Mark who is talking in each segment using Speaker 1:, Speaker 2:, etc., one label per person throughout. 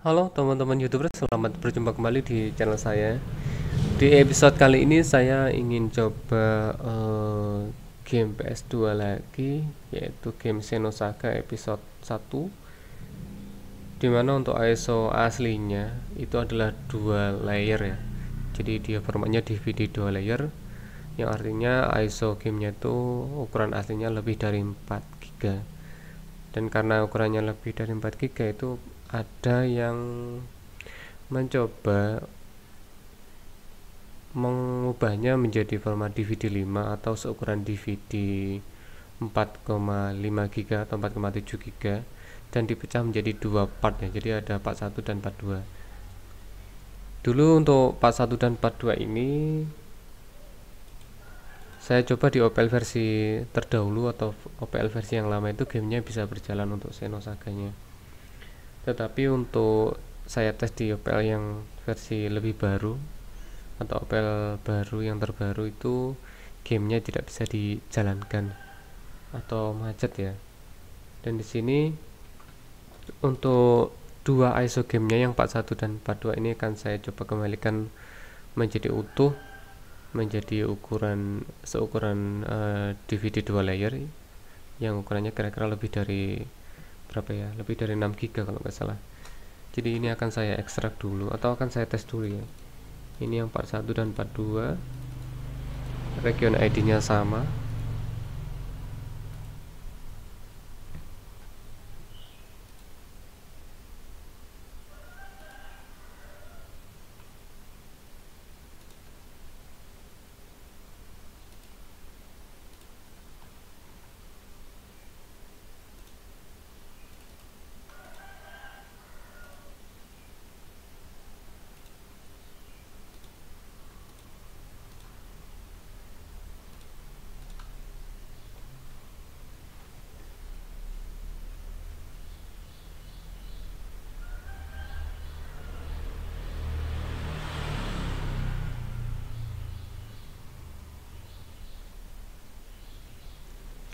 Speaker 1: Halo teman-teman youtuber, selamat berjumpa kembali di channel saya. Di episode kali ini saya ingin coba uh, game PS2 lagi Yaitu game Xenosaga episode 1 Di mana untuk ISO aslinya itu adalah dua layer ya. Jadi dia formatnya DVD dua layer Yang artinya ISO gamenya itu ukuran aslinya lebih dari 4 GB Dan karena ukurannya lebih dari 4 GB itu ada yang mencoba mengubahnya menjadi format DVD 5 atau seukuran DVD 4,5 GB atau 4,7 GB dan dipecah menjadi dua part ya. Jadi ada part 1 dan part 2 dulu untuk part 1 dan part 2 ini saya coba di OPL versi terdahulu atau OPL versi yang lama itu gamenya bisa berjalan untuk Xenosaganya tetapi untuk saya tes di OPL yang versi lebih baru atau OPL baru yang terbaru itu gamenya tidak bisa dijalankan atau macet ya. Dan di sini untuk dua ISO gamenya yang 41 dan 42 ini akan saya coba kembalikan menjadi utuh menjadi ukuran seukuran uh, DVD dua layer yang ukurannya kira-kira lebih dari berapa ya? Lebih dari 6 giga kalau nggak salah. Jadi ini akan saya ekstrak dulu atau akan saya tes dulu ya. Ini yang 41 dan 42 region ID nya sama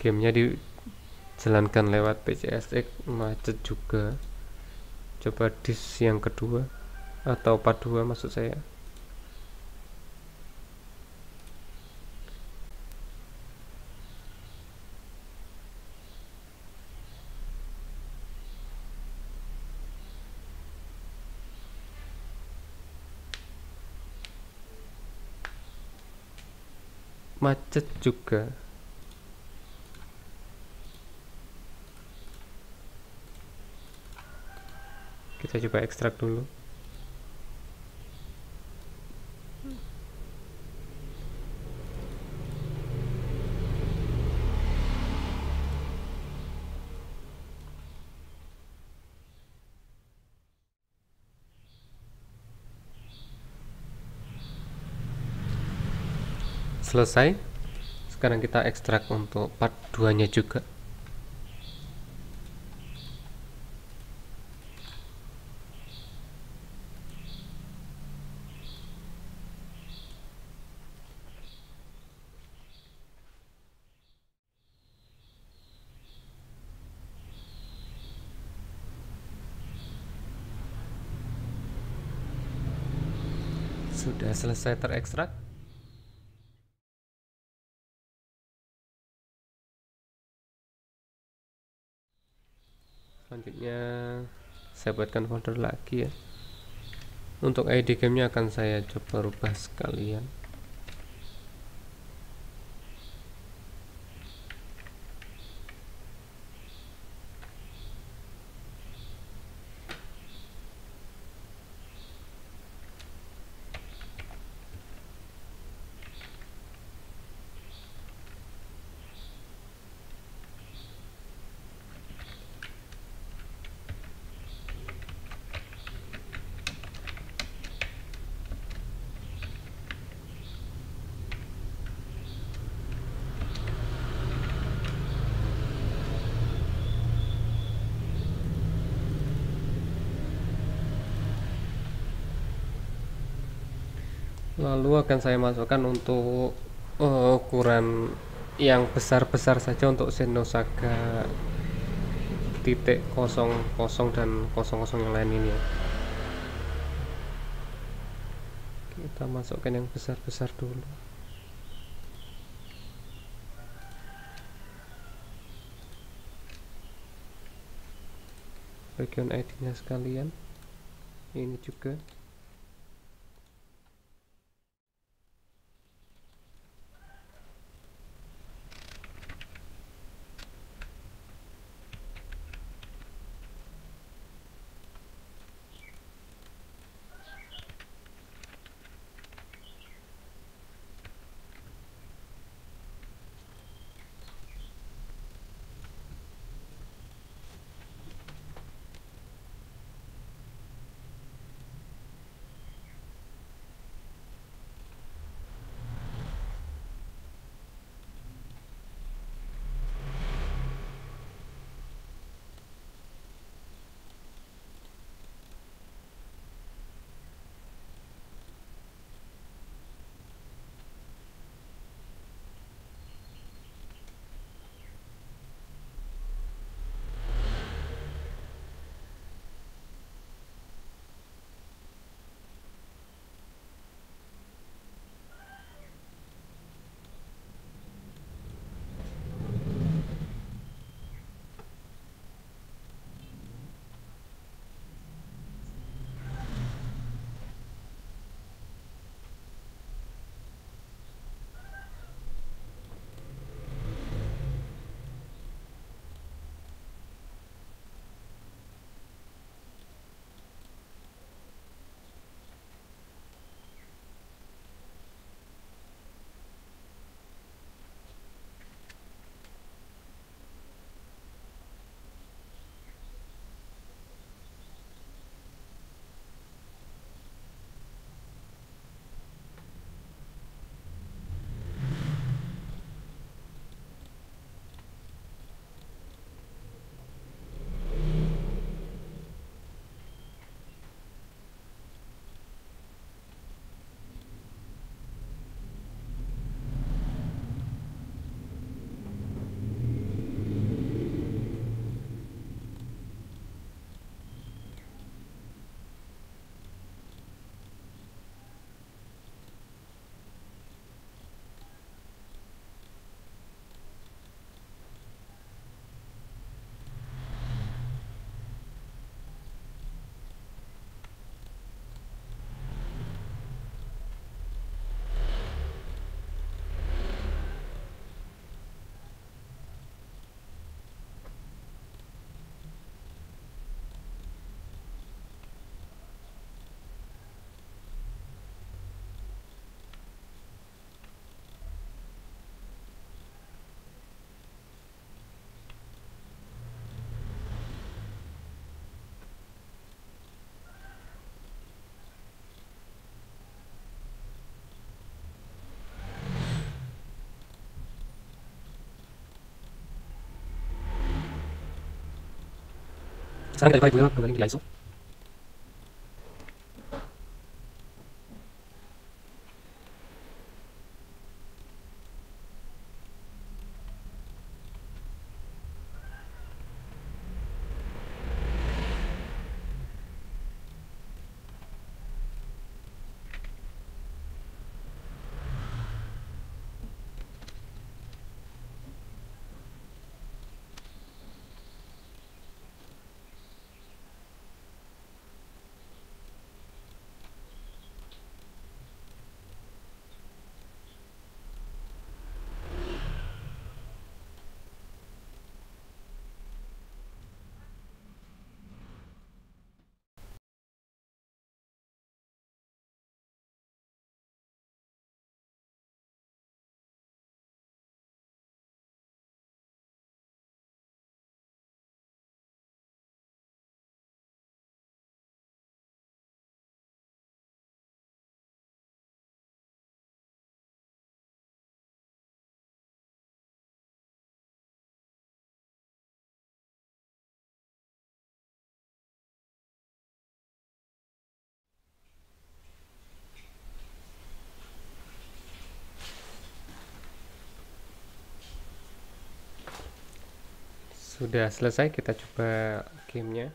Speaker 1: gamenya dijalankan lewat PCSX macet juga. Coba disk yang kedua atau part 2 maksud saya. Macet juga kita coba ekstrak dulu. Selesai. Sekarang kita ekstrak untuk part 2 nya juga sudah selesai terekstrak? Selanjutnya saya buatkan folder lagi ya. Untuk ID gamenya akan saya coba rubah sekalian lalu akan saya masukkan untuk uh, ukuran yang besar-besar saja untuk Senosaga titik 00 dan 00 yang lain ini. Kita masukkan yang besar-besar dulu. Bagian ID nya sekalian. Ini juga. Sekarang kita ibu kembali di ISO sudah selesai kita coba gamenya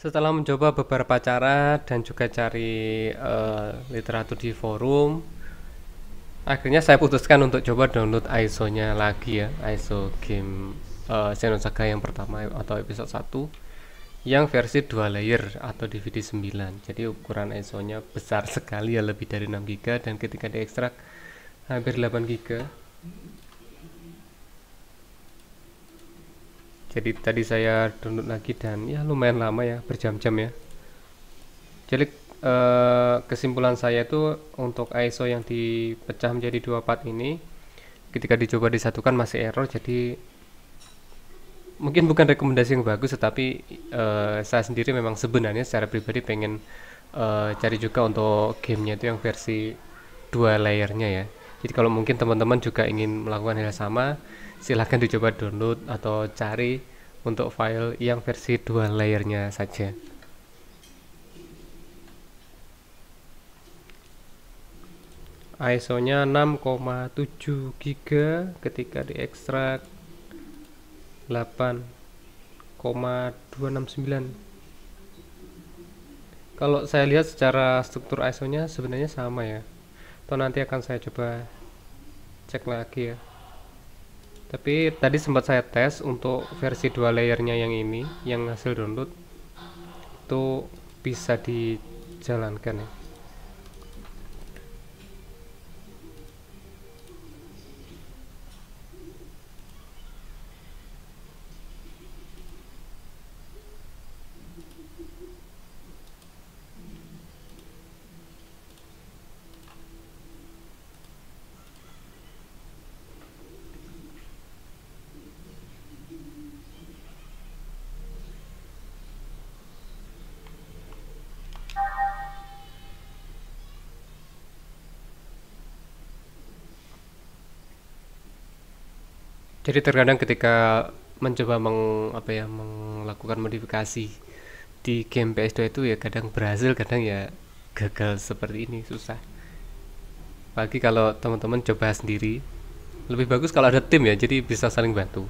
Speaker 1: setelah mencoba beberapa cara dan juga cari uh, literatur di forum akhirnya saya putuskan untuk coba download ISO nya lagi ya ISO game uh, Xenosaga yang pertama atau episode 1 yang versi dua layer atau DVD 9 jadi ukuran ISO nya besar sekali ya lebih dari 6 GB dan ketika diekstrak hampir 8 GB jadi tadi saya download lagi dan ya lumayan lama ya berjam-jam ya. Jadi eh, kesimpulan saya itu untuk ISO yang dipecah menjadi dua part ini ketika dicoba disatukan masih error jadi mungkin bukan rekomendasi yang bagus tetapi eh, saya sendiri memang sebenarnya secara pribadi pengen eh, cari juga untuk gamenya itu yang versi dua layernya ya. Jadi kalau mungkin teman-teman juga ingin melakukan hal yang sama silahkan dicoba download atau cari untuk file yang versi dua layernya saja. ISO nya 6,7 GB ketika diekstrak 8,269 kalau saya lihat secara struktur ISO nya sebenarnya sama ya. Atau nanti akan saya coba cek lagi ya tapi tadi sempat saya tes untuk versi dua layernya yang ini yang hasil download itu bisa dijalankan ya jadi terkadang ketika mencoba meng, apa ya melakukan modifikasi di game PS2 itu ya kadang berhasil kadang ya gagal seperti ini susah. Bagi kalau teman-teman coba sendiri lebih bagus kalau ada tim ya jadi bisa saling bantu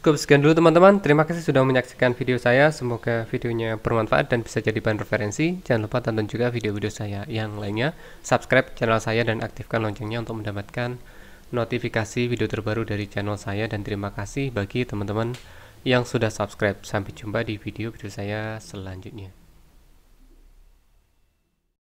Speaker 1: Cukup sekian dulu teman-teman. Terima kasih sudah menyaksikan video saya. Semoga videonya bermanfaat dan bisa jadi bahan referensi. Jangan lupa tonton juga video-video saya yang lainnya. Subscribe channel saya dan aktifkan loncengnya untuk mendapatkan notifikasi video terbaru dari channel saya. Dan terima kasih bagi teman-teman yang sudah subscribe. Sampai jumpa di video-video saya selanjutnya.